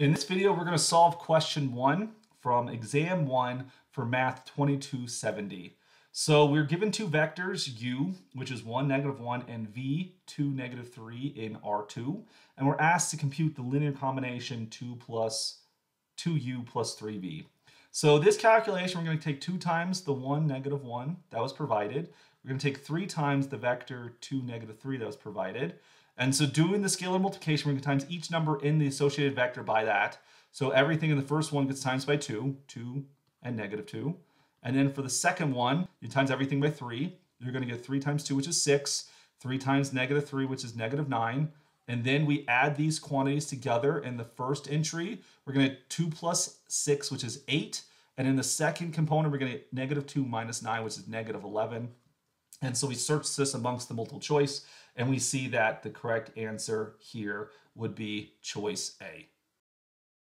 In this video, we're going to solve question one from exam one for math 2270. So we're given two vectors, u, which is 1, negative 1, and v, 2, negative 3 in R2. And we're asked to compute the linear combination 2 plus 2u plus 3v. So this calculation, we're going to take 2 times the 1, negative 1 that was provided. We're going to take 3 times the vector 2, negative 3 that was provided. And so doing the scalar multiplication, we're going to times each number in the associated vector by that. So everything in the first one gets times by 2, 2 and negative 2. And then for the second one, you times everything by 3. You're going to get 3 times 2, which is 6. 3 times negative 3, which is negative 9. And then we add these quantities together in the first entry. We're going to get 2 plus 6, which is 8. And in the second component, we're going to get negative 2 minus 9, which is negative 11. And so we search this amongst the multiple choice, and we see that the correct answer here would be choice A.